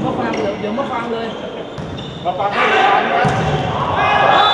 ยวมาฟังเดี๋ยวมาฟังเลยมาฟังให้ฟังนะ